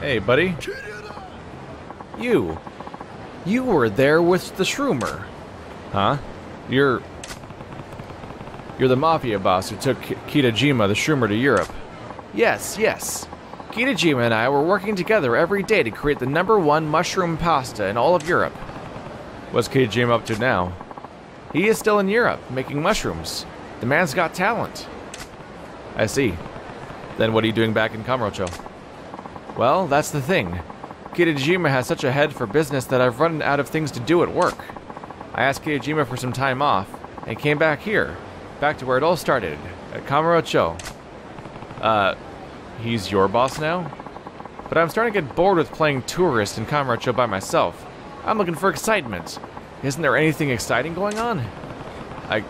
Hey, buddy. You. You were there with the Shroomer. Huh? You're... You're the Mafia boss who took Kitajima, the Shroomer, to Europe. Yes, yes. Kitajima and I were working together every day to create the number one mushroom pasta in all of Europe. What's Kitajima up to now? He is still in Europe, making mushrooms. The man's got talent. I see. Then what are you doing back in Kamurocho? Well, that's the thing. Kitajima has such a head for business that I've run out of things to do at work. I asked Kitajima for some time off, and came back here. Back to where it all started, at Kamurocho. Uh, he's your boss now? But I'm starting to get bored with playing tourist in Kamurocho by myself. I'm looking for excitement. Isn't there anything exciting going on? I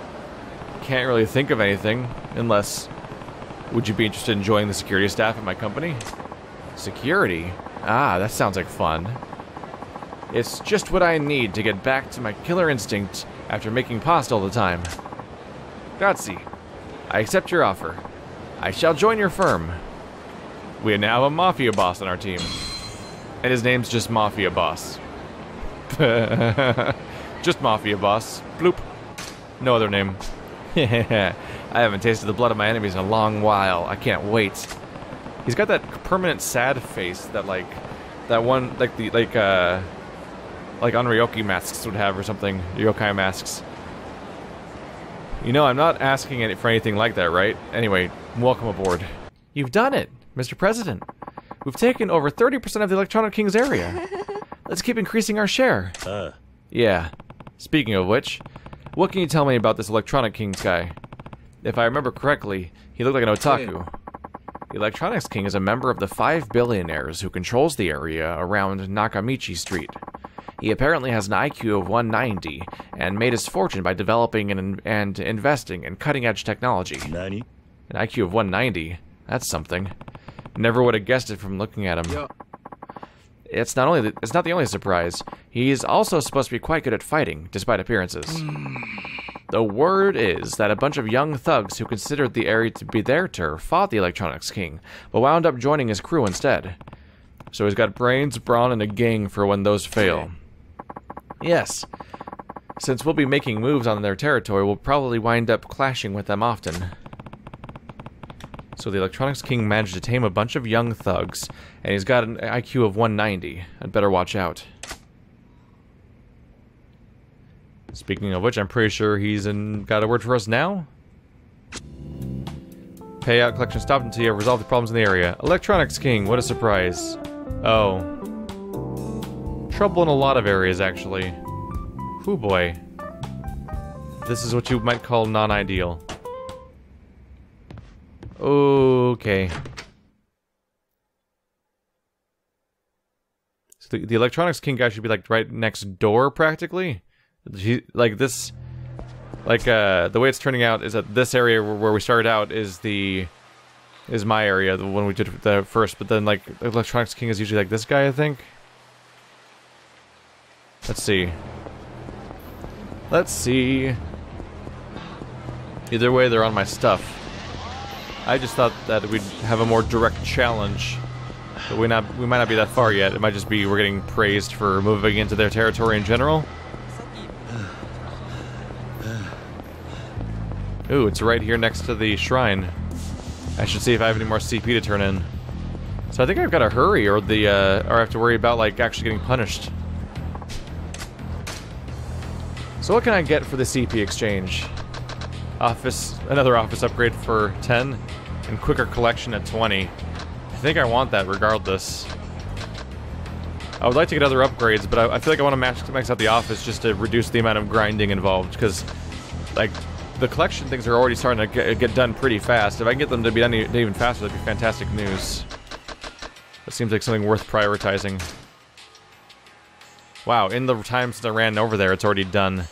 can't really think of anything, unless... Would you be interested in joining the security staff at my company? Security? Ah, that sounds like fun. It's just what I need to get back to my killer instinct after making pasta all the time. Grazie. I accept your offer. I shall join your firm. We now have a Mafia boss on our team. And his name's just Mafia Boss. just Mafia Boss. Bloop. No other name. I haven't tasted the blood of my enemies in a long while. I can't wait. He's got that permanent sad face that like that one like the like uh like Onryoki masks would have or something. Yokai masks. You know, I'm not asking any, for anything like that, right? Anyway, welcome aboard. You've done it, Mr. President. We've taken over 30% of the Electronic King's area. Let's keep increasing our share. Uh. Yeah. Speaking of which, what can you tell me about this Electronic Kings guy? If I remember correctly, he looked like an otaku. The Electronics King is a member of the five billionaires who controls the area around Nakamichi Street. He apparently has an IQ of 190 and made his fortune by developing and, and investing in cutting-edge technology. Nani? An IQ of 190? That's something. Never would have guessed it from looking at him. It's not only the, it's not the only surprise. He's also supposed to be quite good at fighting, despite appearances. Hmm. The word is that a bunch of young thugs who considered the area to be their turf fought the Electronics King, but wound up joining his crew instead. So he's got brains, brawn, and a gang for when those fail. Yes. Since we'll be making moves on their territory, we'll probably wind up clashing with them often. So the Electronics King managed to tame a bunch of young thugs, and he's got an IQ of 190. I'd better watch out. Speaking of which, I'm pretty sure he's in, got a word for us now? Payout collection stopped until you have resolved the problems in the area. Electronics King, what a surprise. Oh. Trouble in a lot of areas, actually. Whoo boy. This is what you might call non-ideal. Okay. So the, the Electronics King guy should be like right next door, practically. Like this, like uh, the way it's turning out is that this area where, where we started out is the is my area, the one we did the first. But then like Electronics King is usually like this guy, I think. Let's see. Let's see. Either way, they're on my stuff. I just thought that we'd have a more direct challenge. But we not we might not be that far yet. It might just be we're getting praised for moving into their territory in general. Ooh, it's right here next to the shrine. I should see if I have any more CP to turn in. So I think I've got to hurry, or the uh, or I have to worry about like actually getting punished. So what can I get for the CP exchange? Office, another office upgrade for 10, and quicker collection at 20. I think I want that regardless. I would like to get other upgrades, but I, I feel like I want to max, max out the office just to reduce the amount of grinding involved, because, like, the collection things are already starting to get, get done pretty fast. If I can get them to be done even faster, that'd be fantastic news. That seems like something worth prioritizing. Wow, in the time since I ran over there, it's already done.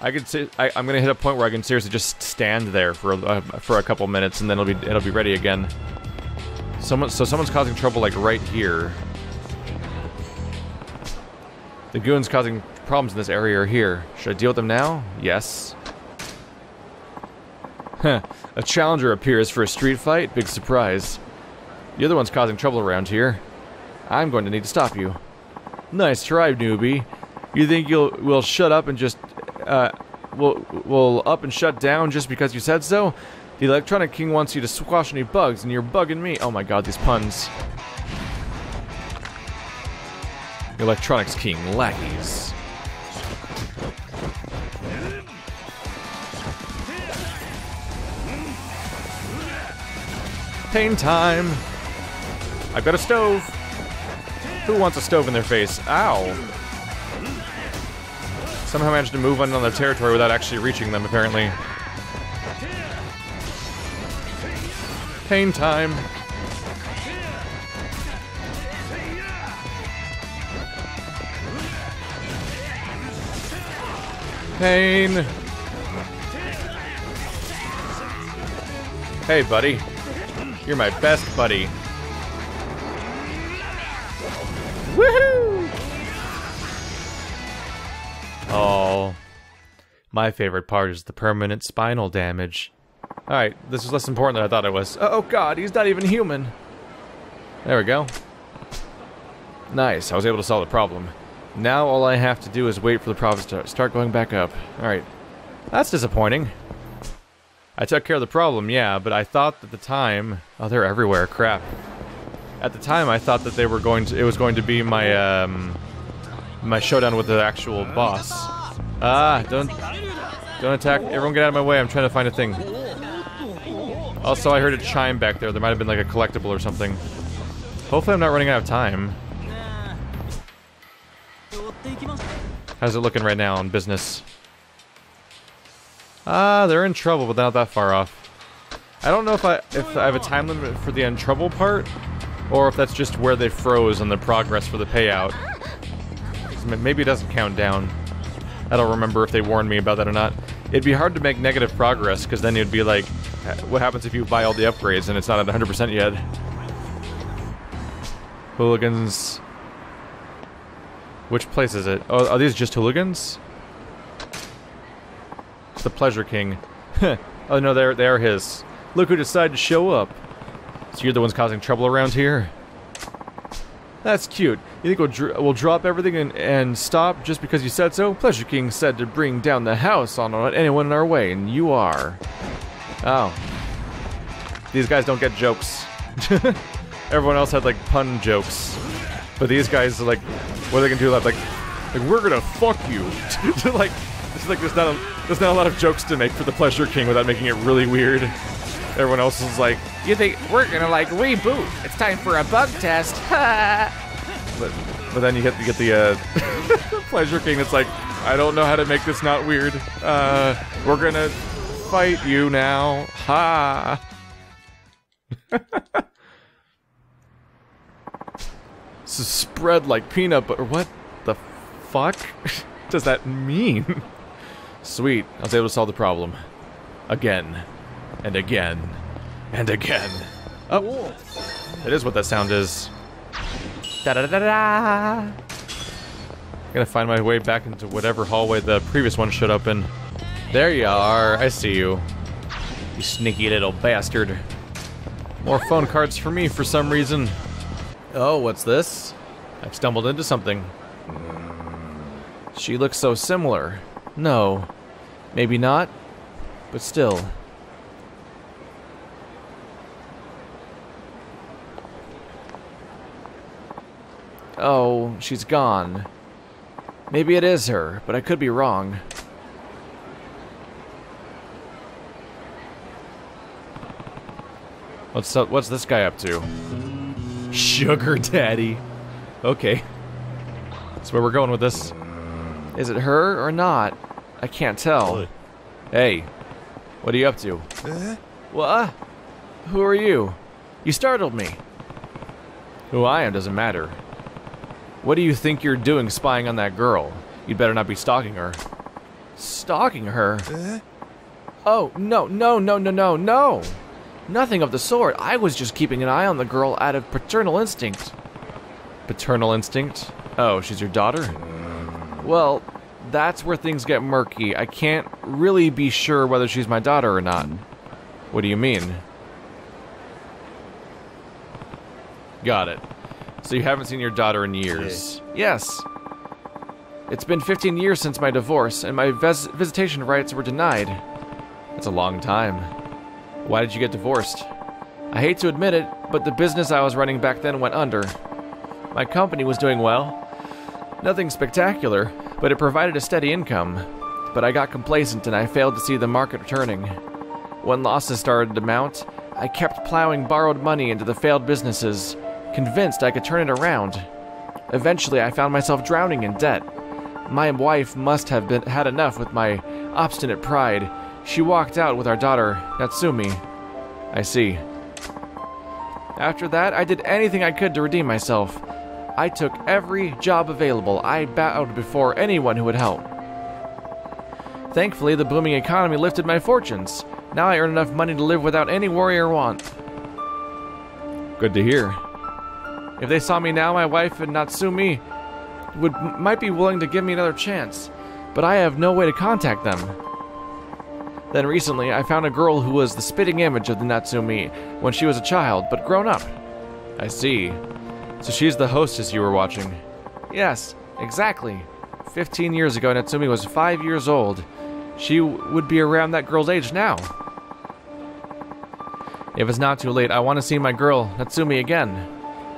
I could see. I, am gonna hit a point where I can seriously just stand there for a, uh, for a couple minutes, and then it'll be it'll be ready again. Someone, so someone's causing trouble like right here. The goons causing problems in this area are here. Should I deal with them now? Yes. A challenger appears for a street fight? Big surprise. The other one's causing trouble around here. I'm going to need to stop you. Nice try, newbie. You think you'll will shut up and just uh will will up and shut down just because you said so? The electronic king wants you to squash any bugs and you're bugging me. Oh my god, these puns. Electronics king lackeys. Pain time. I've got a stove. Who wants a stove in their face? Ow. Somehow managed to move on their territory without actually reaching them, apparently. Pain time. Pain. Hey, buddy. You're my best buddy. Woohoo! Oh. My favorite part is the permanent spinal damage. Alright, this is less important than I thought it was. Oh god, he's not even human. There we go. Nice, I was able to solve the problem. Now all I have to do is wait for the profits to start going back up. Alright. That's disappointing. I took care of the problem, yeah, but I thought at the time... Oh, they're everywhere, crap. At the time, I thought that they were going to... It was going to be my, um... My showdown with the actual boss. Ah, don't... Don't attack. Everyone get out of my way, I'm trying to find a thing. Also, I heard a chime back there. There might have been like a collectible or something. Hopefully I'm not running out of time. How's it looking right now on business? Ah, they're in trouble, but not that far off. I don't know if I if I have a time limit for the in trouble part, or if that's just where they froze on the progress for the payout. Maybe it doesn't count down. I don't remember if they warned me about that or not. It'd be hard to make negative progress, because then you'd be like, what happens if you buy all the upgrades and it's not at 100% yet? Hooligans. Which place is it? Oh, are these just hooligans? It's the Pleasure King. oh no, they're, they are his. Look who decided to show up. So you're the ones causing trouble around here? That's cute. You think we'll, dr we'll drop everything and, and stop just because you said so? Pleasure King said to bring down the house on anyone in our way, and you are. Oh. These guys don't get jokes. Everyone else had, like, pun jokes. But these guys, are like, what are they gonna do? Like, like we're gonna fuck you. like, it's like there's not a, there's not a lot of jokes to make for the Pleasure King without making it really weird. Everyone else is like, you think we're gonna like reboot? It's time for a bug test. but but then you get you get the uh, Pleasure King that's like, I don't know how to make this not weird. Uh, we're gonna fight you now. Ha. So spread like peanut butter. What the fuck does that mean? Sweet, I was able to solve the problem. Again. And again. And again. Oh! It is what that sound is. Da da da da! Gotta find my way back into whatever hallway the previous one showed up in. There you are, I see you. You sneaky little bastard. More phone cards for me for some reason. Oh, what's this? I've stumbled into something. She looks so similar. No. Maybe not, but still. Oh, she's gone. Maybe it is her, but I could be wrong. What's up, what's this guy up to? Sugar daddy. Okay. That's where we're going with this. Is it her or not? I can't tell. Hey, what are you up to? Uh? What? Who are you? You startled me. Who I am doesn't matter. What do you think you're doing spying on that girl? You'd better not be stalking her. Stalking her? Uh? Oh, no, no, no, no, no, no! Nothing of the sort. I was just keeping an eye on the girl out of paternal instinct. Paternal instinct? Oh, she's your daughter? Well, that's where things get murky. I can't really be sure whether she's my daughter or not. What do you mean? Got it. So you haven't seen your daughter in years? Yes. It's been 15 years since my divorce, and my vis visitation rights were denied. That's a long time. Why did you get divorced? I hate to admit it, but the business I was running back then went under. My company was doing well. Nothing spectacular, but it provided a steady income. But I got complacent and I failed to see the market returning. When losses started to mount, I kept plowing borrowed money into the failed businesses, convinced I could turn it around. Eventually, I found myself drowning in debt. My wife must have been had enough with my obstinate pride. She walked out with our daughter, Natsumi. I see. After that, I did anything I could to redeem myself. I took every job available. I bowed before anyone who would help. Thankfully, the booming economy lifted my fortunes. Now I earn enough money to live without any worry or want. Good to hear. If they saw me now, my wife and Natsumi would might be willing to give me another chance, but I have no way to contact them. Then recently, I found a girl who was the spitting image of the Natsumi when she was a child, but grown up. I see. So she's the hostess you were watching. Yes, exactly. Fifteen years ago, Natsumi was five years old. She would be around that girl's age now. If it's not too late, I want to see my girl, Natsumi, again.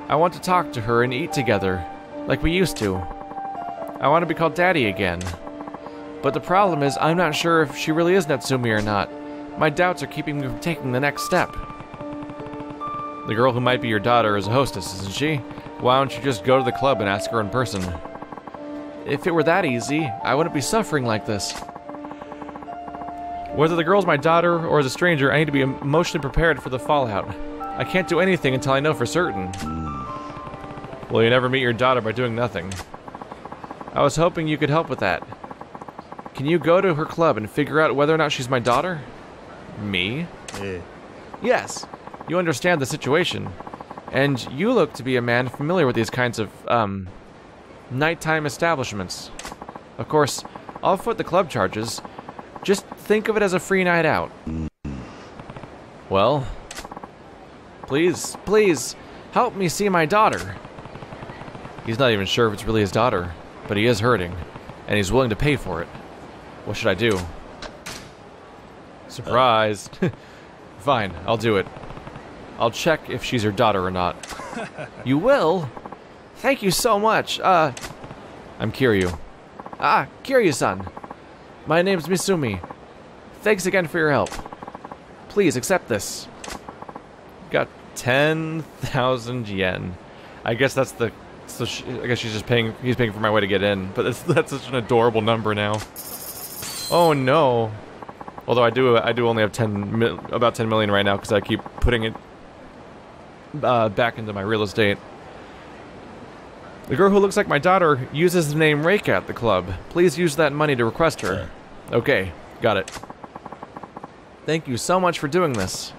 I want to talk to her and eat together, like we used to. I want to be called Daddy again. But the problem is, I'm not sure if she really is Natsumi or not. My doubts are keeping me from taking the next step. The girl who might be your daughter is a hostess, isn't she? Why don't you just go to the club and ask her in person? If it were that easy, I wouldn't be suffering like this. Whether the girl's my daughter or is a stranger, I need to be emotionally prepared for the fallout. I can't do anything until I know for certain. Well, you never meet your daughter by doing nothing. I was hoping you could help with that. Can you go to her club and figure out whether or not she's my daughter? Me? Yeah. Yes. You understand the situation. And you look to be a man familiar with these kinds of, um, nighttime establishments. Of course, I'll foot the club charges. Just think of it as a free night out. Well, please, please, help me see my daughter. He's not even sure if it's really his daughter, but he is hurting, and he's willing to pay for it. What should I do? Surprise. Fine, I'll do it. I'll check if she's your daughter or not. you will? Thank you so much. Uh, I'm Kiryu. Ah, Kiryu-san. My name's Misumi. Thanks again for your help. Please accept this. Got 10,000 yen. I guess that's the so she, I guess she's just paying he's paying for my way to get in, but that's, that's such an adorable number now. Oh no. Although I do I do only have 10 mil, about 10 million right now cuz I keep putting it uh, back into my real estate. The girl who looks like my daughter uses the name Reika at the club. Please use that money to request her. Okay, got it. Thank you so much for doing this.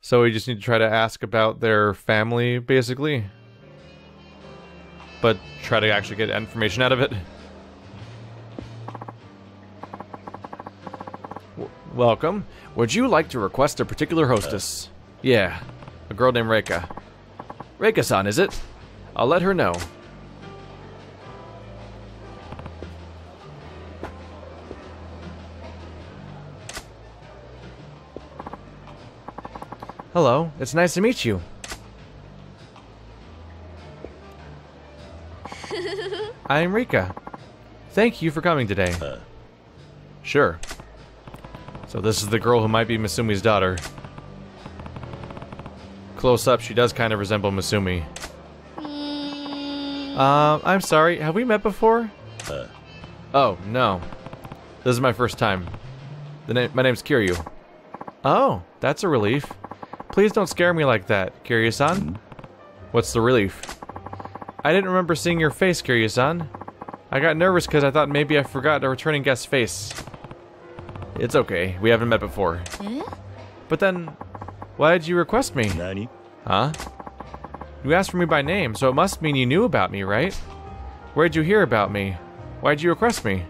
So we just need to try to ask about their family, basically. But try to actually get information out of it. Welcome. Would you like to request a particular hostess? Yeah, a girl named Reika. Reika-san, is it? I'll let her know. Hello, it's nice to meet you. I'm Rika. Thank you for coming today. Uh. Sure. So this is the girl who might be Misumi's daughter. Close up, she does kind of resemble Misumi. Um, mm. uh, I'm sorry, have we met before? Uh. Oh, no. This is my first time. The name, my name's Kiryu. Oh, that's a relief. Please don't scare me like that, Kiryu-san. Mm-hmm. What's the relief? I didn't remember seeing your face, Kiryu-san. I got nervous because I thought maybe I forgot a returning guest's face. It's okay, we haven't met before. But then, why did you request me? Nani? Huh? You asked for me by name, so it must mean you knew about me, right? Where'd you hear about me? Why'd you request me?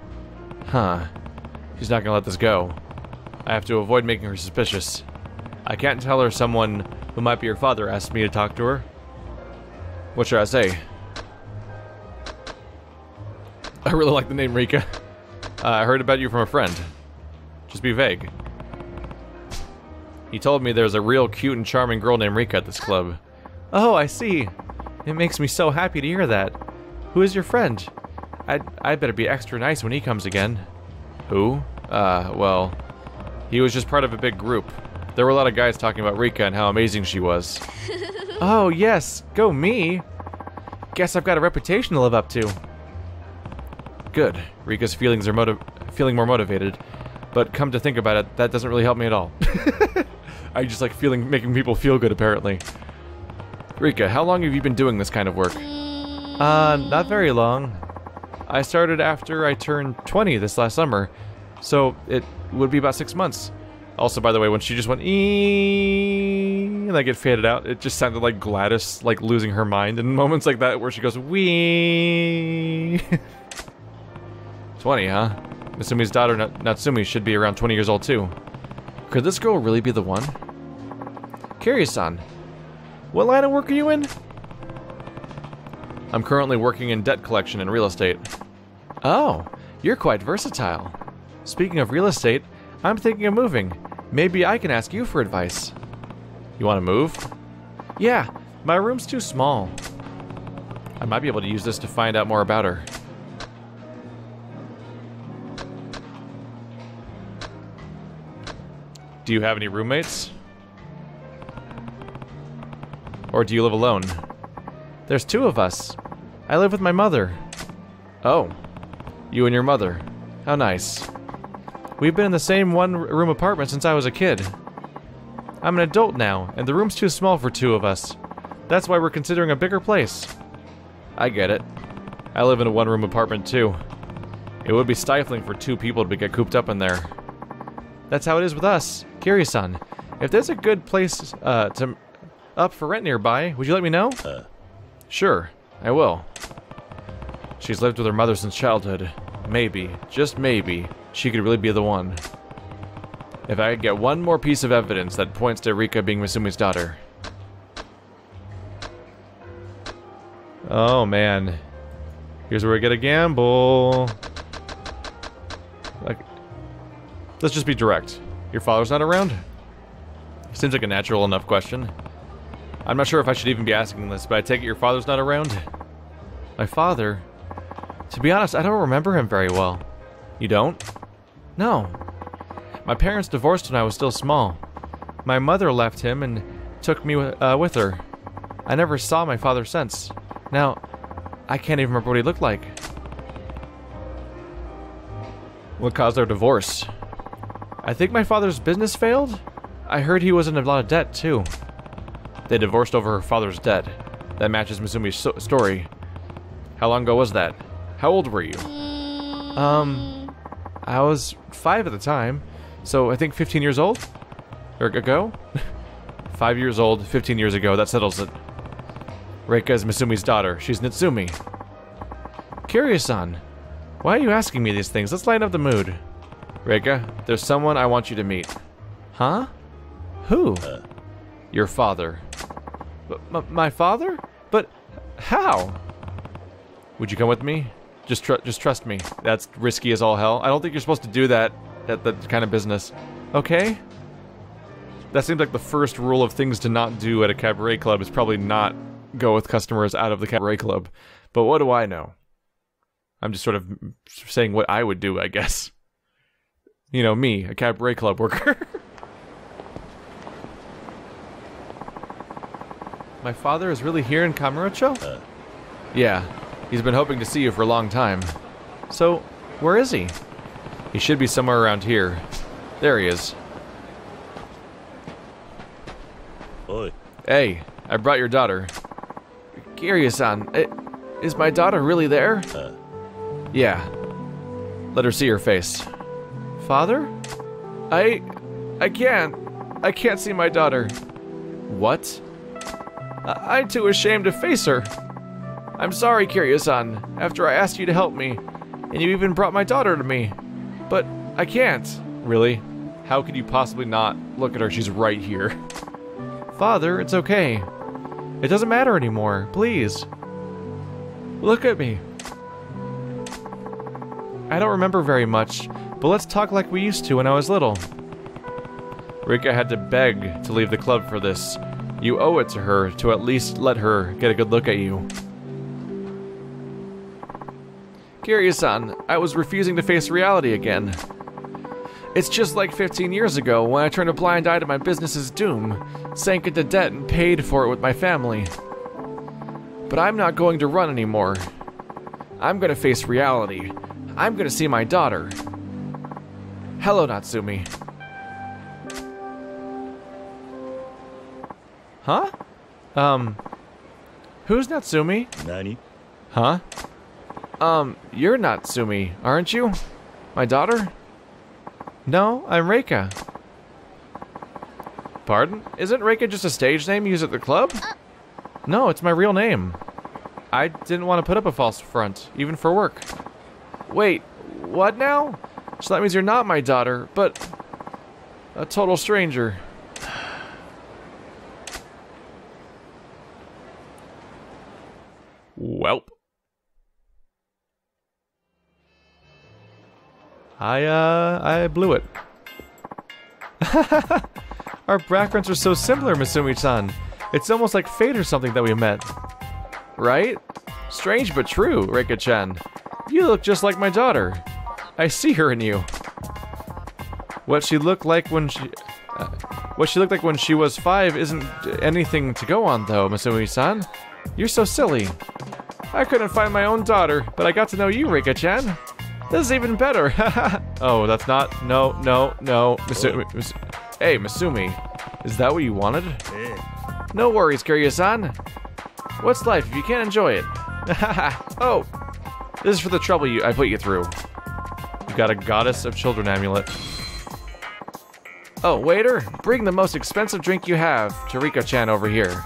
Huh. She's not gonna let this go. I have to avoid making her suspicious. I can't tell her someone who might be her father asked me to talk to her. What should I say? I really like the name Rika. Uh, I heard about you from a friend. Just be vague. He told me there's a real cute and charming girl named Rika at this club. Oh, I see. It makes me so happy to hear that. Who is your friend? I'd, I'd better be extra nice when he comes again. Who? Uh, well, he was just part of a big group. There were a lot of guys talking about Rika and how amazing she was. oh, yes, go me. Guess I've got a reputation to live up to. Good. Rika's feelings are motiv- feeling more motivated. But come to think about it, that doesn't really help me at all. I just like feeling making people feel good apparently. Rika, how long have you been doing this kind of work? Uh, not very long. I started after I turned 20 this last summer, so it would be about six months. Also, by the way, when she just went ee and like it faded out, it just sounded like Gladys like losing her mind in moments like that where she goes wee. 20, huh? Nasumi's daughter Natsumi should be around 20 years old too. Could this girl really be the one? Kiryu-san, what line of work are you in? I'm currently working in debt collection and real estate. Oh, you're quite versatile. Speaking of real estate, I'm thinking of moving. Maybe I can ask you for advice. You want to move? Yeah, my room's too small. I might be able to use this to find out more about her. Do you have any roommates? Or do you live alone? There's two of us. I live with my mother. Oh. You and your mother. How nice. We've been in the same one-room apartment since I was a kid. I'm an adult now, and the room's too small for two of us. That's why we're considering a bigger place. I get it. I live in a one-room apartment too. It would be stifling for two people to get cooped up in there. That's how it is with us. Kiryu-san, if there's a good place uh, to up for rent nearby, would you let me know? Uh. Sure, I will. She's lived with her mother since childhood. Maybe, just maybe, she could really be the one. If I could get one more piece of evidence that points to Rika being Misumi's daughter. Oh man. Here's where we get a gamble. Let's just be direct. Your father's not around? Seems like a natural enough question. I'm not sure if I should even be asking this, but I take it your father's not around? My father? To be honest, I don't remember him very well. You don't? No. My parents divorced when I was still small. My mother left him and took me uh, with her. I never saw my father since. Now, I can't even remember what he looked like. What caused their divorce? I think my father's business failed? I heard he was in a lot of debt, too. They divorced over her father's debt. That matches Misumi's so story. How long ago was that? How old were you? Um, I was five at the time, so I think 15 years old? Or ago? five years old, 15 years ago, that settles it. Reika is Misumi's daughter. She's Natsumi. Kiryu-san, why are you asking me these things? Let's lighten up the mood. Reika, there's someone I want you to meet. Huh? Who? Uh. Your father. M my father? But how? Would you come with me? Just tr just trust me. That's risky as all hell. I don't think you're supposed to do that at that kind of business. Okay? That seems like the first rule of things to not do at a cabaret club is probably not go with customers out of the cabaret club. But what do I know? I'm just sort of saying what I would do, I guess. You know, me, a cabaret club worker. My father is really here in Kamurocho? Uh. Yeah, he's been hoping to see you for a long time. So, where is he? He should be somewhere around here. There he is. Oi. Hey, I brought your daughter. Kiryu-san, is my daughter really there? Uh. Yeah. Let her see her face. Father? I... I can't. I can't see my daughter. What? I am too ashamed to face her. I'm sorry, Kiryu-san, after I asked you to help me, and you even brought my daughter to me. But I can't. Really? How could you possibly not look at her? She's right here. Father, it's okay. It doesn't matter anymore. Please. Look at me. I don't remember very much, but let's talk like we used to when I was little. Rika had to beg to leave the club for this. You owe it to her to at least let her get a good look at you. Kiryu-san, I was refusing to face reality again. It's just like 15 years ago when I turned a blind eye to my business's doom, sank into debt and paid for it with my family. But I'm not going to run anymore. I'm going to face reality. I'm going to see my daughter. Hello, Natsumi. Huh? Um, who's Natsumi? 何 Huh? Um, you're Natsumi, aren't you? My daughter? No, I'm Reika. Pardon? Isn't Reika just a stage name used at the club? No, it's my real name. I didn't want to put up a false front, even for work. Wait, what now? So that means you're not my daughter, but a total stranger. Welp. I, uh, I blew it. Our backgrounds are so similar, Misumi-chan. It's almost like fate or something that we met. Right? Strange but true, Reika-chan. You look just like my daughter. I see her in you. What she looked like when she... Uh, what she looked like when she was five isn't anything to go on, though, Misumi-san. You're so silly. I couldn't find my own daughter, but I got to know you, Rika-chan. This is even better. oh, that's not. No, no, no. Misumi. Mis hey, Misumi. Is that what you wanted? No worries, Kiryu-san. What's life if you can't enjoy it? oh, this is for the trouble you I put you through. You got a Goddess of Children amulet. Oh, waiter, bring the most expensive drink you have to Rika-chan over here.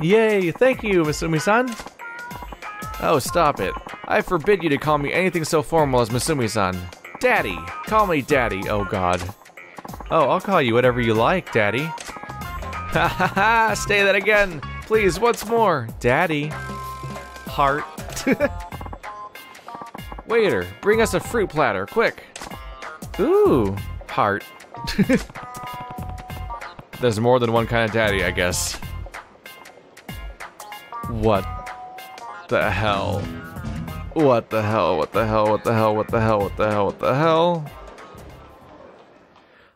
Yay, thank you, Misumi-san. Oh, stop it. I forbid you to call me anything so formal as Misumi-san. Daddy! Call me Daddy, oh god. Oh, I'll call you whatever you like, Daddy. Ha ha ha! Say that again! Please, once more! Daddy. Heart. Waiter, bring us a fruit platter, quick! Ooh, heart. There's more than one kind of daddy, I guess. What the hell? What the hell? What the hell? What the hell? What the hell? What the hell? What the hell?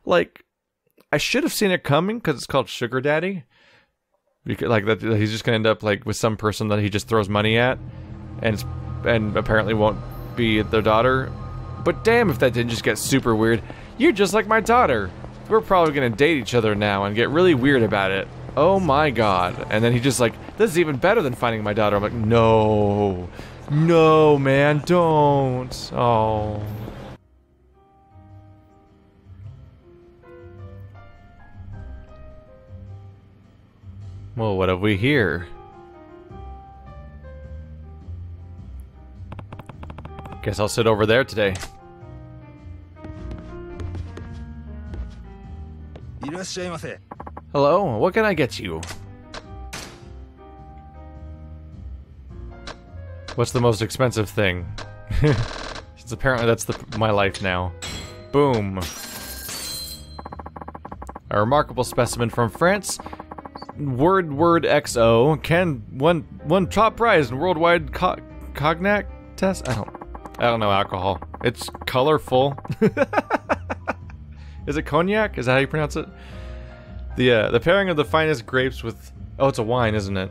Like, I should have seen it coming because it's called Sugar Daddy. Because like that, he's just gonna end up like with some person that he just throws money at, and and apparently won't be their daughter. But damn, if that didn't just get super weird. You're just like my daughter. We're probably gonna date each other now and get really weird about it. Oh my god. And then he just like, this is even better than finding my daughter. I'm like, no. No, man, don't. Oh. Well, what have we here? Guess I'll sit over there today. Hello, what can I get you? What's the most expensive thing? Since apparently that's the, my life now. Boom. A remarkable specimen from France. Word Word XO can one one top prize in worldwide co cognac test. I don't I don't know alcohol. It's colorful. Is it cognac? Is that how you pronounce it? The uh, the pairing of the finest grapes with oh, it's a wine, isn't it?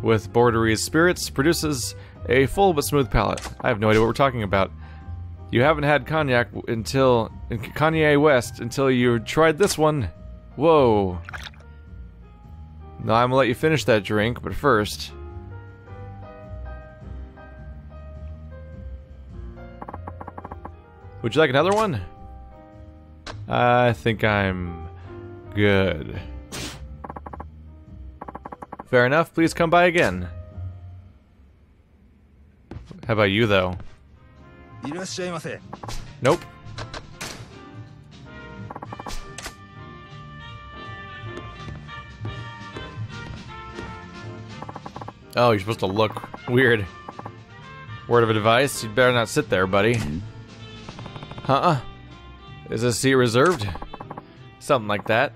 With Borderies spirits produces a full but smooth palate. I have no idea what we're talking about. You haven't had cognac until Kanye West until you tried this one. Whoa. Now I'm gonna let you finish that drink, but first. Would you like another one? I think I'm good. Fair enough. Please come by again. How about you, though? Nope. Oh, you're supposed to look. Weird. Word of advice, you'd better not sit there, buddy. Mm-hmm. Huh? Is this seat reserved? Something like that.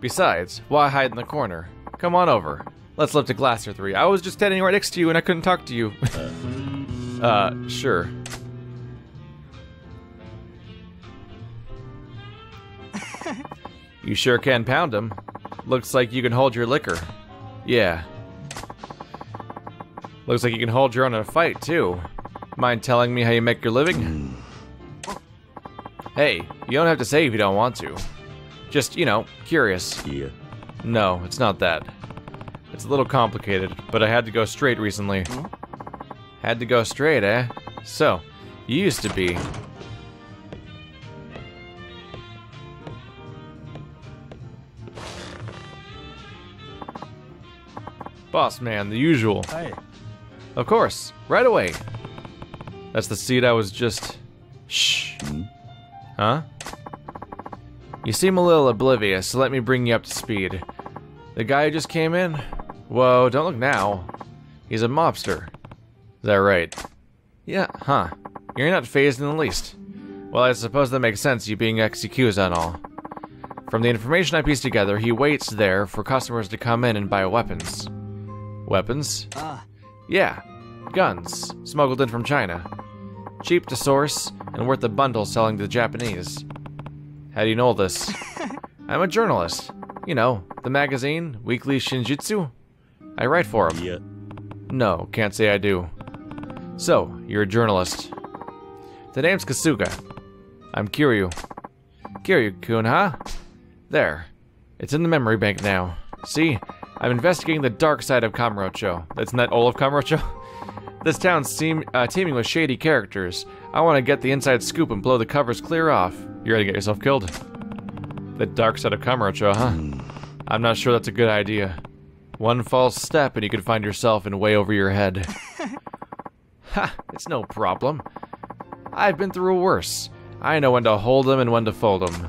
Besides, why hide in the corner? Come on over. Let's lift a glass or three. I was just standing right next to you and I couldn't talk to you. uh, sure. you sure can pound 'em. Looks like you can hold your liquor. Yeah. Looks like you can hold your own in a fight, too. Mind telling me how you make your living? Hey, you don't have to say if you don't want to. Just, you know, curious. Yeah. No, it's not that. It's a little complicated, but I had to go straight recently. Had to go straight, eh? So, you used to be. Boss man, the usual. はい Of course, right away. That's the seat I was just. Shh. Huh? You seem a little oblivious, so let me bring you up to speed. The guy who just came in? Whoa, don't look now. He's a mobster. Is that right? Yeah, huh. You're not phased in the least. Well, I suppose that makes sense, you being XCQs and all. From the information I pieced together, he waits there for customers to come in and buy weapons. Weapons? あ Yeah, guns, smuggled in from China. Cheap to source, and worth a bundle selling to the Japanese. How do you know this? I'm a journalist. You know, the magazine, Weekly Shinjitsu. I write for 'em. Yeah. No, can't say I do. So, you're a journalist. The name's Kasuga. I'm Kiryu. Kiryu-kun, huh? There. It's in the memory bank now. See? I'm investigating the dark side of Kamurocho. That's not all of Kamurocho? This town's seem, uh, teeming with shady characters. I want to get the inside scoop and blow the covers clear off. You're gonna get yourself killed. The dark side of Kamurocho, huh? I'm not sure that's a good idea. One false step and you could find yourself in way over your head. ha, it's no problem. I've been through worse. I know when to hold them and when to fold them.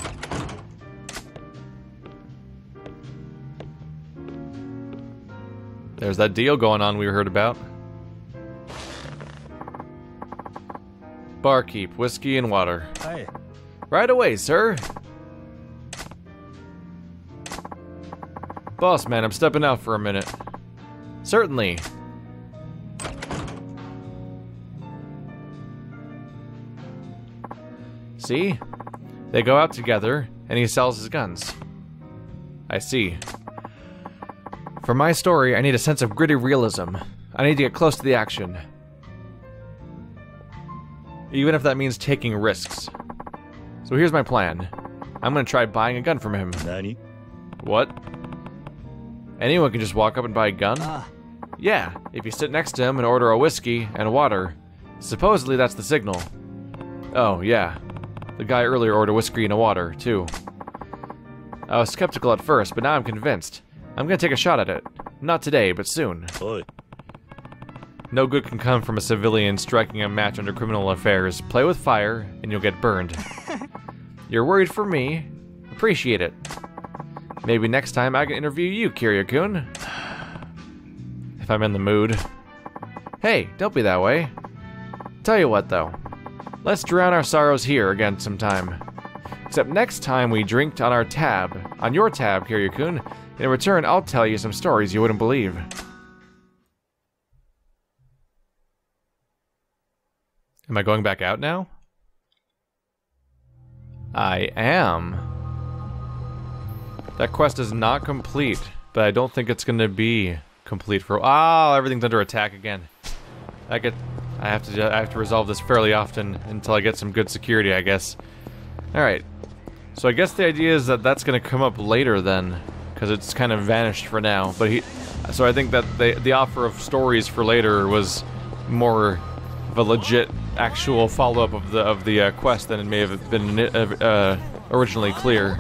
There's that deal going on we heard about. Barkeep, whiskey and water. はい Right away, sir. Boss man, I'm stepping out for a minute. Certainly. See? They go out together, and he sells his guns. I see. For my story, I need a sense of gritty realism. I need to get close to the action even if that means taking risks. So here's my plan. I'm gonna try buying a gun from him. Nani? What? Anyone can just walk up and buy a gun? Ah. Yeah, if you sit next to him and order a whiskey and water. Supposedly that's the signal. Oh, yeah. The guy earlier ordered whiskey and a water, too. I was skeptical at first, but now I'm convinced. I'm gonna take a shot at it. Not today, but soon. No good can come from a civilian striking a match under criminal affairs. Play with fire, and you'll get burned. You're worried for me? Appreciate it. Maybe next time I can interview you, Kiryu-kun. If I'm in the mood. Hey, don't be that way. Tell you what, though. Let's drown our sorrows here again sometime. Except next time we drink on our tab, on your tab, Kiryu-kun. In return, I'll tell you some stories you wouldn't believe. Am I going back out now? I am. That quest is not complete, but I don't think it's gonna be complete for. Ah, everything's under attack again. I get. I have to. I have to resolve this fairly often until I get some good security, I guess. All right. So I guess the idea is that that's gonna come up later then, because it's kind of vanished for now. But he. So I think that the the offer of stories for later was more a legit actual follow-up of the of the uh, quest than it may have been uh, originally clear.